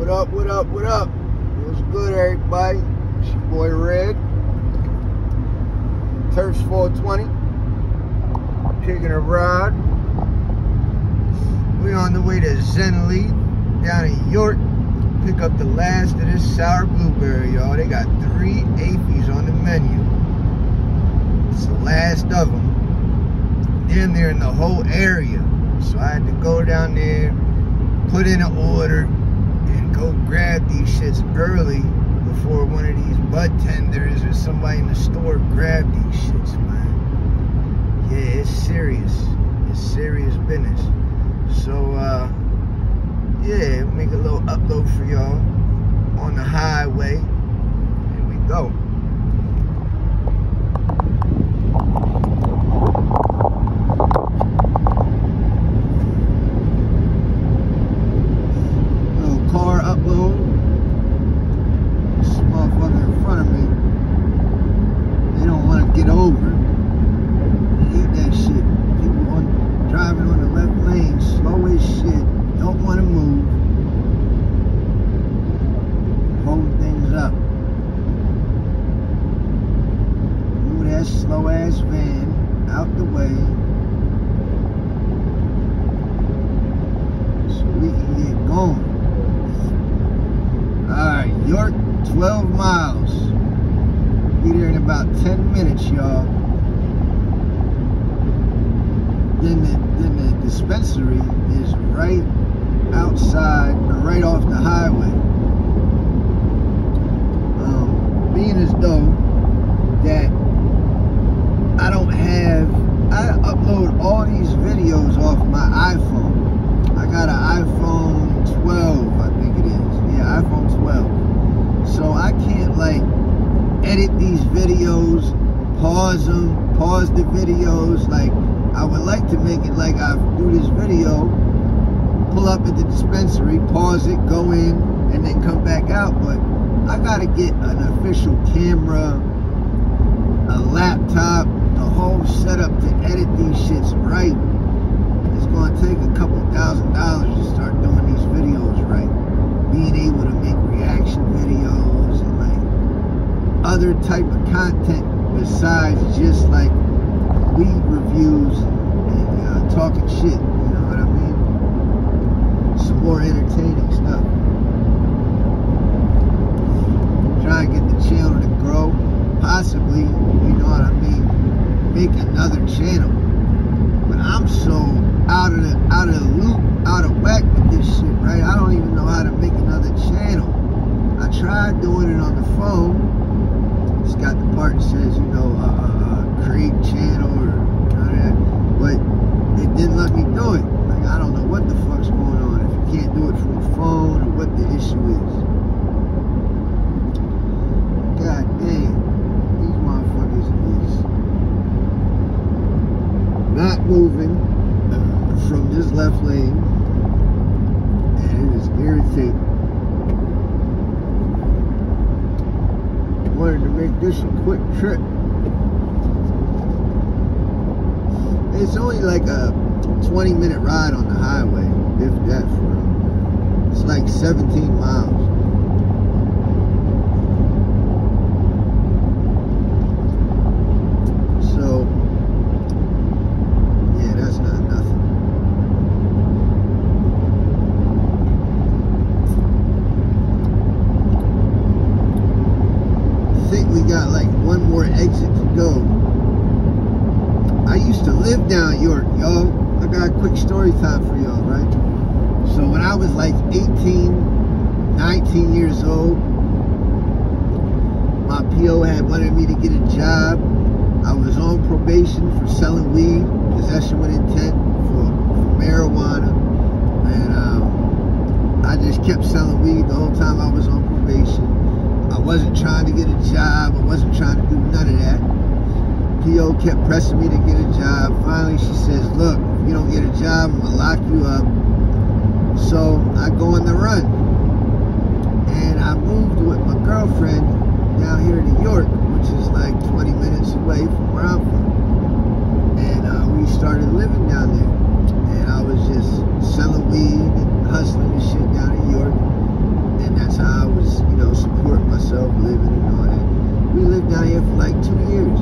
What up, what up, what up? What's good, everybody? It's your boy Red. Terps 420. Taking a ride. We on the way to Zen Leaf down in York. Pick up the last of this sour blueberry, y'all. They got three APs on the menu. It's the last of them. Damn, they're in the whole area. So I had to go down there, put in an order, go grab these shits early before one of these bud tenders or somebody in the store grab these shits, man. Yeah, it's serious. It's serious business. So, uh, yeah, make a little upload for y'all on the highway. Here we go. Little car upload. This motherfucker in front of me. They don't want to get over. They hate that shit. People on driving on the left lane, slow as shit, don't want to move. Hold things up. Move that slow ass van out the way. So we can get going. Alright, York, 12 miles. Be there in about 10 minutes, y'all. Then the, then the dispensary is right outside, right off the highway. Um, being as though that I don't have, I upload all these videos off my iPhone. I got an iPhone 12, I think it is. Yeah, iPhone 12. So I can't like edit these videos, pause them, pause the videos. Like I would like to make it like I do this video, pull up at the dispensary, pause it, go in, and then come back out. But I gotta get an official camera, a laptop, the whole setup to edit these shits right. It's gonna take a couple thousand dollars to start doing these videos right. Being able to make reaction videos and like other type of content besides just like weed reviews and uh, talking shit. You know what I mean? Some more entertaining stuff. Try and get the channel to grow. Possibly, you know what I mean? Make another channel. But I'm so out of the out of the loop, out of whack with this shit, right? I don't even know how to make another channel. I tried doing it on the phone. It's got the part that says, you know, uh, uh, create channel or none of that. But it didn't let me do it. Like, I don't know what the fuck's going on. If you can't do it from a phone or what the issue is. God damn. These motherfuckers is not moving from this left lane. And it is irritating. wanted to make this a quick trip. It's only like a 20 minute ride on the highway, if that for real. It's like 17 miles. So, yeah, that's not nothing. I think we got like one more exit to go. I used to live down York, y'all. I got a quick story time for y'all, right? So when I was like 18, 19 years old, my PO had wanted me to get a job. I was on for selling weed, possession with intent for, for marijuana. And um, I just kept selling weed the whole time I was on probation. I wasn't trying to get a job. I wasn't trying to do none of that. PO kept pressing me to get a job. Finally, she says, look, if you don't get a job, I'm going to lock you up. So I go on the run. And I moved with my girlfriend down here to York, which is like 20 minutes away from where I'm from started living down there. And I was just selling weed and hustling and shit down in York. And that's how I was, you know, supporting myself, living and all that. We lived down here for like two years.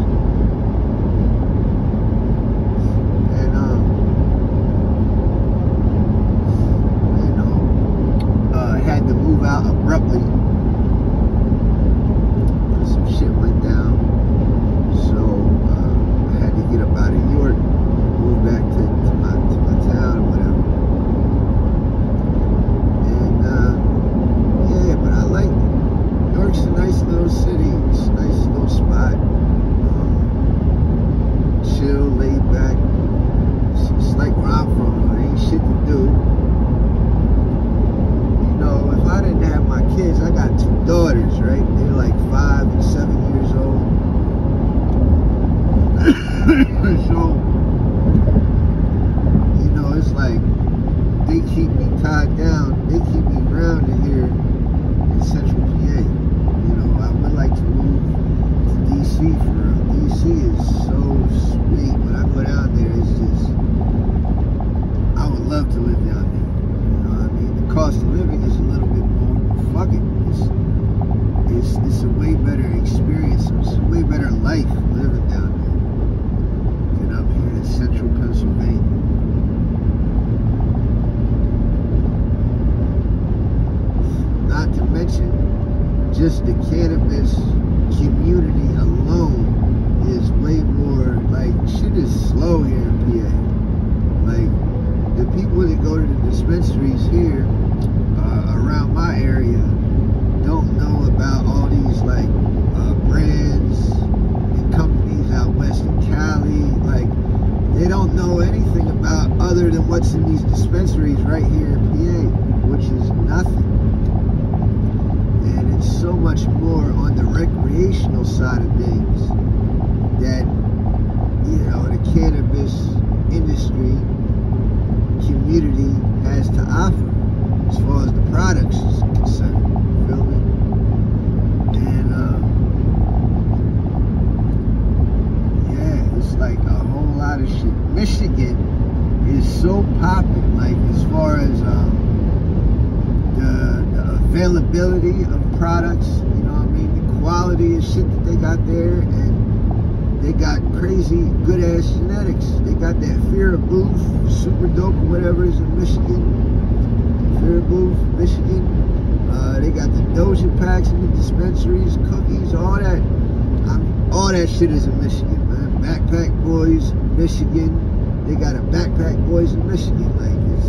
Is in Michigan, man. Backpack Boys, Michigan. They got a Backpack Boys in Michigan. Like it's,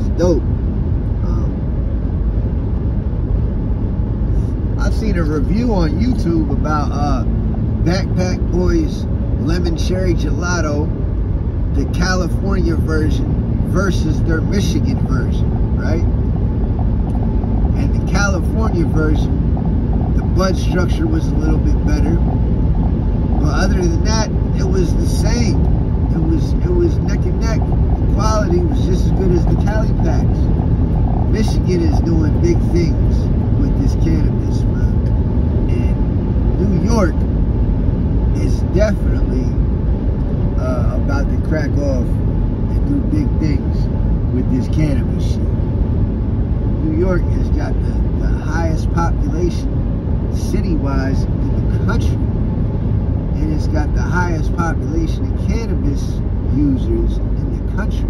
it's dope. Um, I've seen a review on YouTube about uh, Backpack Boys Lemon Cherry Gelato, the California version versus their Michigan version, right? And the California version, the bud structure was a little bit better. But other than that, it was the same. It was it was neck and neck. The quality was just as good as the Cali packs. Michigan is doing big things with this cannabis, man. And New York is definitely uh, about to crack off and do big things with this cannabis shit. New York has got the, the highest population city-wise in the country. And it's got the highest population of cannabis users in the country.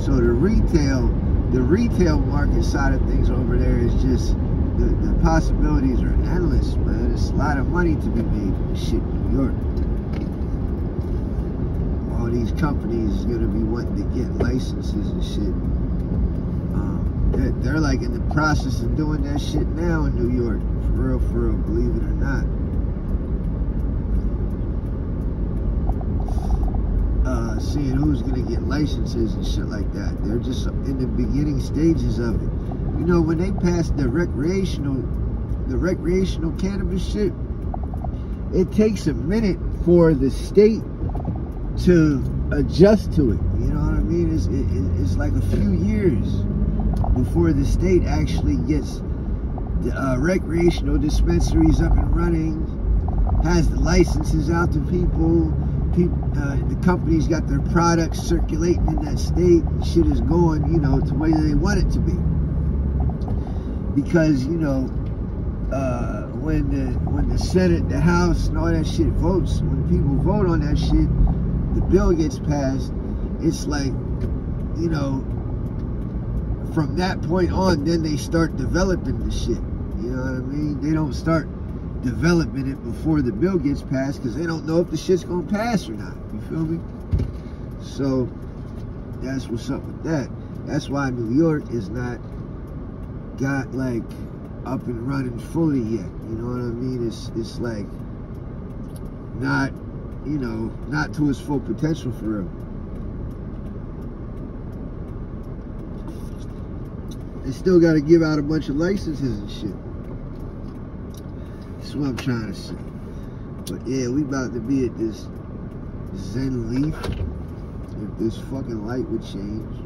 So the retail, the retail market side of things over there is just the, the possibilities are endless, man. There's a lot of money to be made from shit in New York. All these companies is gonna be wanting to get licenses and shit. Um, they're, they're like in the process of doing that shit now in New York. Real, for real, believe it or not. Uh, seeing who's gonna get licenses and shit like that. They're just in the beginning stages of it. You know, when they passed the recreational, the recreational cannabis shit, it takes a minute for the state to adjust to it. You know what I mean? It's, it, it's like a few years before the state actually gets uh, recreational dispensaries up and running, has the licenses out to people. people uh, the companies got their products circulating in that state. Shit is going, you know, to the way they want it to be. Because you know, uh, when the when the Senate, the House, and all that shit votes, when people vote on that shit, the bill gets passed. It's like, you know, from that point on, then they start developing the shit. You know what I mean? They don't start developing it before the bill gets passed because they don't know if the shit's gonna pass or not. You feel me? So that's what's up with that. That's why New York is not got like up and running fully yet. You know what I mean? It's it's like not, you know, not to its full potential for real. They still got to give out a bunch of licenses and shit. That's what I'm trying to say. But yeah, we about to be at this Zen Leaf. If this fucking light would change.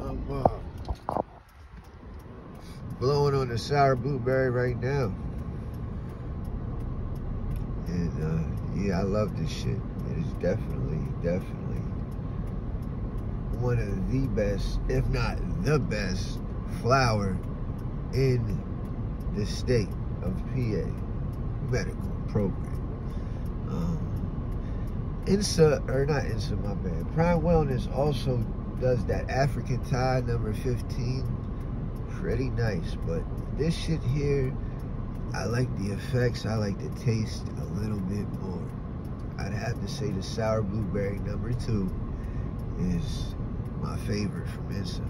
I'm uh, blowing on the sour blueberry right now. And uh, yeah, I love this shit. It is definitely, definitely one of the best, if not the best, flower in the state of PA medical program. Um, INSA, or not INSA, my bad. Prime Wellness also does that African Tide number 15. Pretty nice, but this shit here, I like the effects, I like the taste a little bit more. I'd have to say the sour blueberry number two is my favorite from INSA.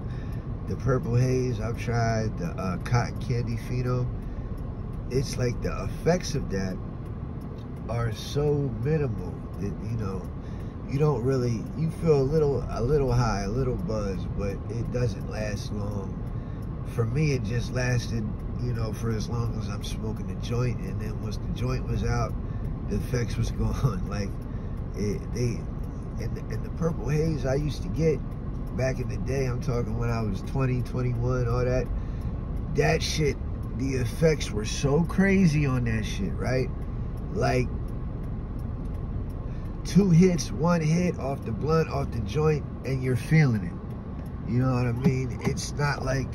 The purple haze, I've tried the uh, cotton candy pheno. It's like the effects of that are so minimal that you know you don't really you feel a little a little high, a little buzz, but it doesn't last long. For me, it just lasted you know for as long as I'm smoking the joint, and then once the joint was out, the effects was gone. Like it, they and and the purple haze I used to get back in the day. I'm talking when I was 20, 21, all that. That shit, the effects were so crazy on that shit, right? Like two hits, one hit off the blunt, off the joint, and you're feeling it. You know what I mean? It's not like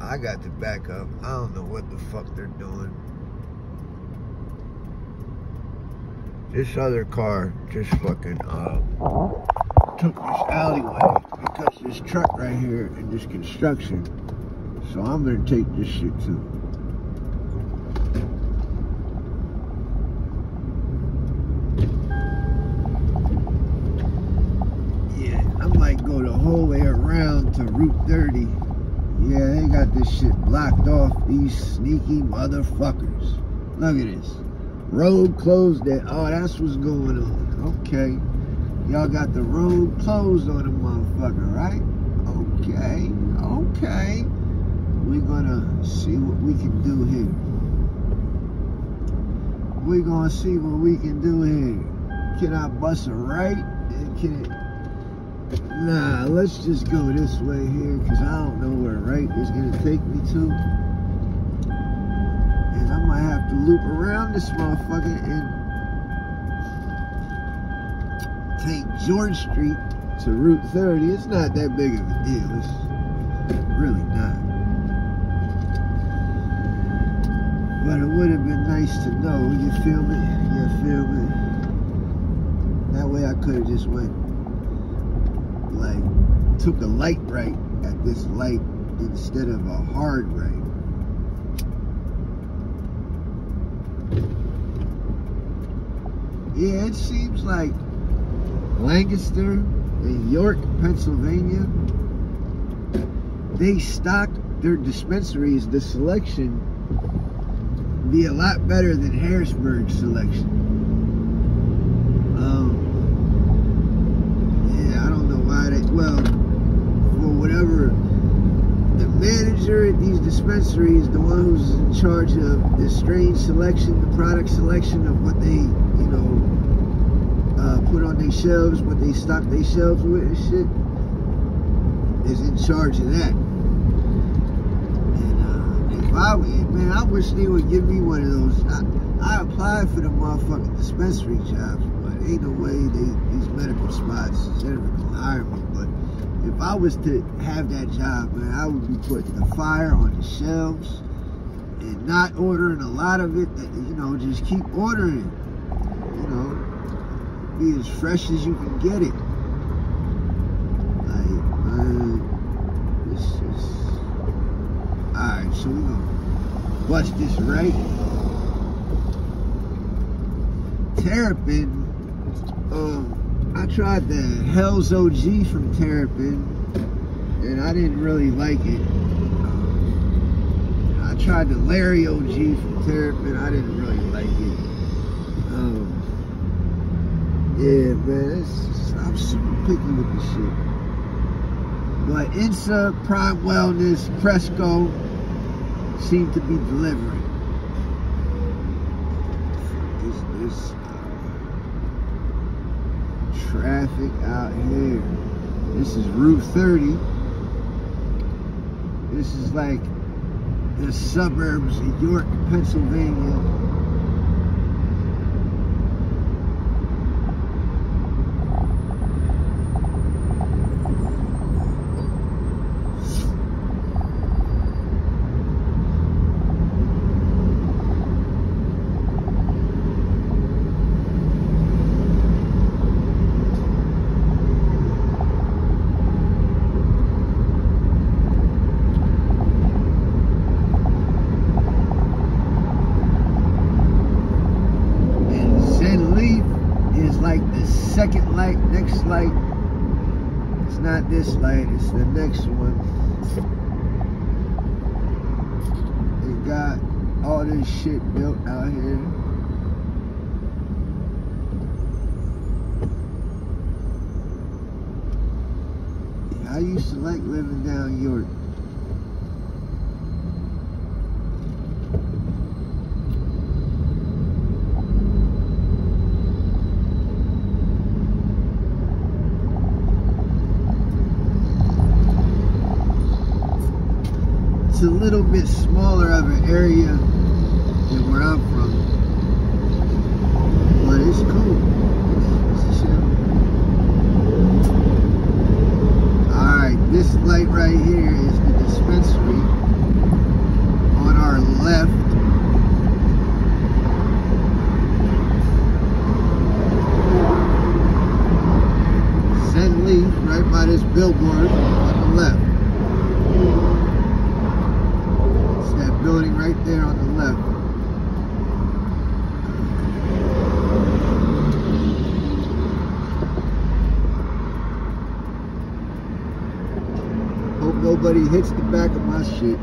I got the backup. I don't know what the fuck they're doing. This other car just fucking uh, took this alleyway because this truck right here in this construction. So I'm gonna take this shit too. Yeah, I might go the whole way around to Route 30. Yeah, they got this shit blocked off, these sneaky motherfuckers. Look at this. Road closed that, oh, that's what's going on. Okay. Y'all got the road closed on the motherfucker, right? Okay, okay. We're gonna see what we can do here. We're gonna see what we can do here. Can I bust a right? Can it? Nah, let's just go this way here because I don't know where right is gonna take me to. And I might have to loop around this motherfucker and take George Street to Route 30, it's not that big of a deal. It's really not. But it would have been nice to know, you feel me? You feel me? That way I could have just went, like, took a light right at this light instead of a hard right. Yeah, it seems like Lancaster and York, Pennsylvania, they stock their dispensaries, the selection be a lot better than Harrisburg selection. Um, yeah, I don't know why they, well, for whatever, the manager at these dispensaries, the one who's in charge of the strange selection, the product selection of what they, you know, uh, put on shelves, what they stock their shelves with and shit, is in charge of that. And uh, if I, man, I wish they would give me one of those. I, I applied for the motherfucking dispensary jobs, but ain't no way they these medical spots is ever gonna hire me. But if I was to have that job, man, I would be putting the fire on the shelves and not ordering a lot of it. That you know, just keep ordering. Know, be as fresh as you can get it. Like, man, this is. Alright, so we're gonna watch this right. Terrapin, um, I tried the Hell's OG from Terrapin, and I didn't really like it. I tried the Larry OG from Terrapin, I didn't really like it. Um, yeah, man, I'm super picky with this shit. But INSA, Prime Wellness, Presco seem to be delivering. This, this uh, traffic out here. This is Route 30. This is like the suburbs of York, Pennsylvania. And Zen Leaf is like the second light, next light. It's not this light, it's the next one. They got all this shit built out here. I used to like living down York. It's a little bit smaller of an area than where I'm from. But it's cool. It's, it's chill. Alright, this light right here is the dispensary. On our left. Zen Leaf, right by this billboard on the left. It's that building right there on the left. Hope nobody hits the back of my shit.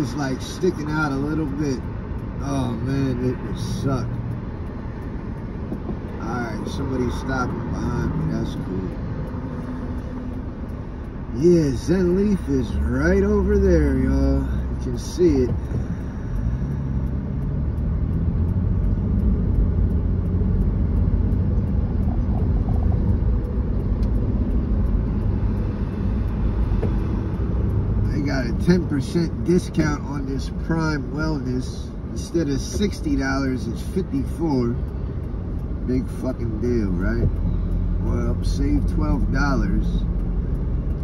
It's sticking out a little bit. Oh man, it would suck. Alright, somebody's stopping behind me. That's cool. Yeah, Zen Leaf is right over there, y'all. You can see it. They got a 10% discount on this Prime Wellness. Instead of $60, it's 54 Big fucking deal, right? Well, save $12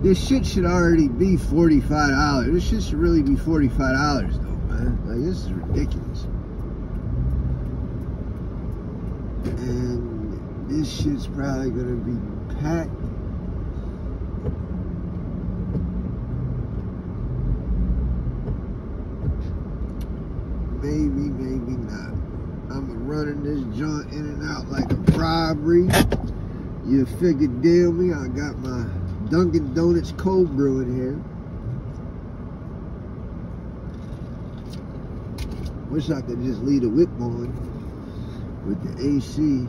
this shit should already be $45. This shit should really be $45 though, man. Like, this is ridiculous. And this shit's probably gonna be packed. Maybe, maybe not. I'm running this joint in and out like a robbery. You figure deal me. I got my Dunkin' Donuts cold brew in here. Wish I could just leave the whip on with the AC.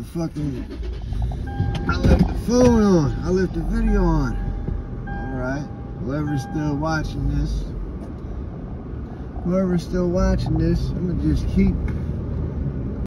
The fucking I left the phone on. I left the video on. Alright. Whoever's still watching this. Whoever's still watching this, I'm gonna just keep